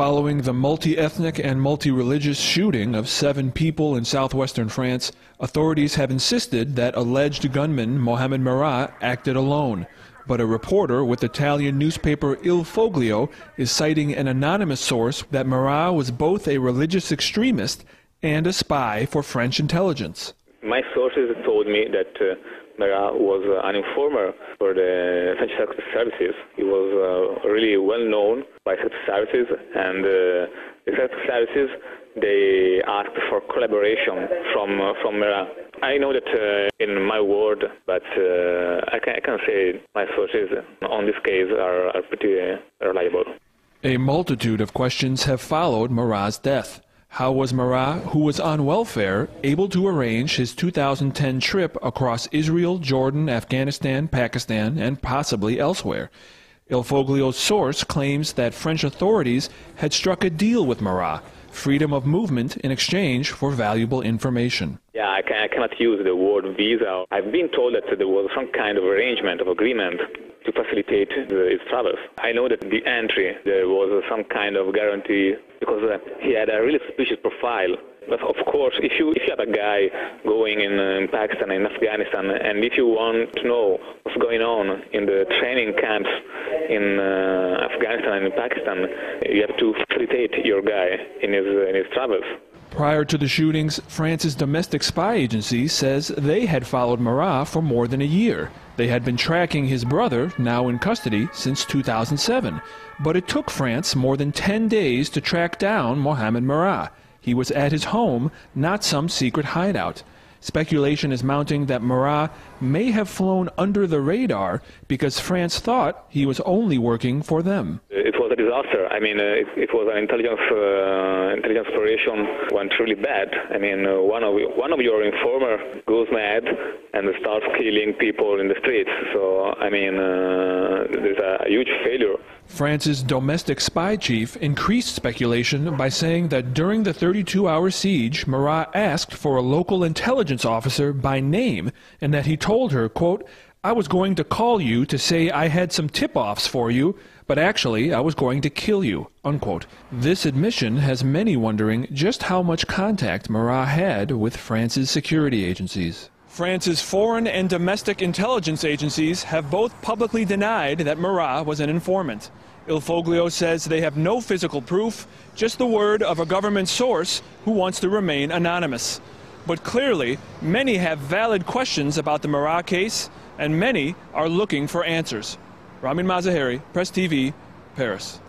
Following the multi ethnic and multi religious shooting of seven people in southwestern France, authorities have insisted that alleged gunman Mohamed Merah acted alone. But a reporter with Italian newspaper Il Foglio is citing an anonymous source that Merah was both a religious extremist and a spy for French intelligence. My sources told me that uh, Merah was uh, an informer for the French secret services. He was uh, really well known by secret services, and uh, the secret services they asked for collaboration from uh, from Merah. I know that uh, in my word, but uh, I can I can say my sources on this case are, are pretty reliable. A multitude of questions have followed Merah's death. How was Merah, who was on welfare, able to arrange his 2010 trip across Israel, Jordan, Afghanistan, Pakistan, and possibly elsewhere? Il Foglio's source claims that French authorities had struck a deal with Merah, freedom of movement in exchange for valuable information. Yeah, I, can, I cannot use the word visa. I've been told that there was some kind of arrangement, of agreement to facilitate his travels. I know that the entry, there was some kind of guarantee because uh, he had a really suspicious profile. But of course, if you if you have a guy going in, uh, in Pakistan and Afghanistan, and if you want to know what's going on in the training camps in uh, Afghanistan and in Pakistan, you have to facilitate your guy in his in his travels. Prior to the shootings, France's domestic spy agency says they had followed Merah for more than a year. They had been tracking his brother, now in custody, since 2007. But it took France more than 10 days to track down Mohamed Merah. He was at his home, not some secret hideout. Speculation is mounting that Merah may have flown under the radar because France thought he was only working for them. Disaster. I mean, uh, it, it, was an intelligence uh, intelligence operation went really bad. I mean, uh, one of one of your informer goes mad and starts killing people in the streets. So, I mean, there's a huge failure. France's domestic spy chief increased speculation by saying that during the 32 hour siege, Merah asked for a local intelligence officer by name and that he told her, quote, I was going to call you to say I had some tip offs for you, but actually I was going to kill you. Unquote. This admission has many wondering just how much contact Merah had with France's security agencies. France's foreign and domestic intelligence agencies have both publicly denied that Merah was an informant. Il Foglio says they have no physical proof, just the word of a government source who wants to remain anonymous. But clearly, many have valid questions about the Merah case, and many are looking for answers. Ramin Mazaheri, Press TV, Paris.